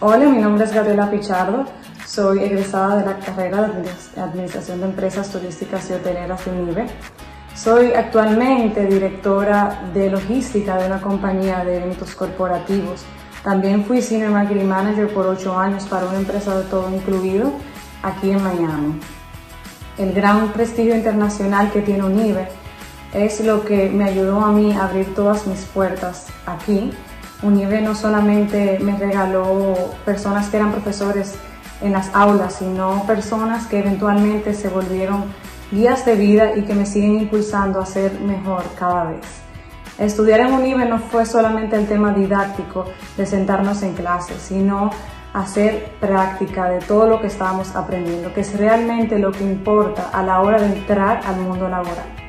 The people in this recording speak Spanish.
Hola, mi nombre es Gabriela Pichardo, soy egresada de la carrera de Administración de Empresas Turísticas y Hoteleras de UNIBE. Soy actualmente directora de logística de una compañía de eventos corporativos. También fui Senior Marketing Manager por ocho años para una empresa de todo incluido aquí en Miami. El gran prestigio internacional que tiene UNIBE es lo que me ayudó a mí a abrir todas mis puertas aquí UNIBE no solamente me regaló personas que eran profesores en las aulas, sino personas que eventualmente se volvieron guías de vida y que me siguen impulsando a ser mejor cada vez. Estudiar en UNIBE no fue solamente el tema didáctico de sentarnos en clase, sino hacer práctica de todo lo que estábamos aprendiendo, que es realmente lo que importa a la hora de entrar al mundo laboral.